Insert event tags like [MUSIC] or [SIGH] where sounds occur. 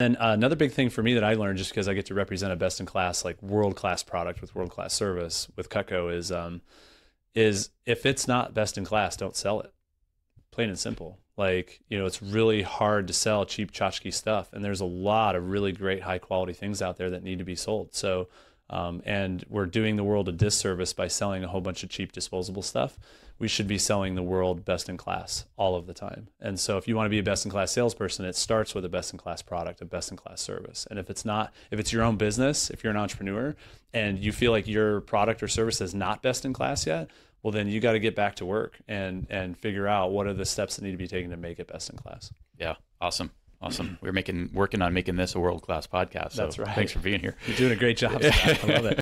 And uh, another big thing for me that I learned just because I get to represent a best in class, like world class product with world class service with Cutco is, um, is if it's not best in class, don't sell it. Plain and simple. Like, you know, it's really hard to sell cheap tchotchke stuff. And there's a lot of really great high quality things out there that need to be sold. So, um, and we're doing the world a disservice by selling a whole bunch of cheap disposable stuff. We should be selling the world best in class all of the time. And so, if you want to be a best in class salesperson, it starts with a best in class product, a best in class service. And if it's not, if it's your own business, if you're an entrepreneur and you feel like your product or service is not best in class yet, well, then you got to get back to work and and figure out what are the steps that need to be taken to make it best in class. Yeah, awesome. Awesome. We're making working on making this a world class podcast. So That's right. Thanks for being here. You're doing a great job. I love it. [LAUGHS]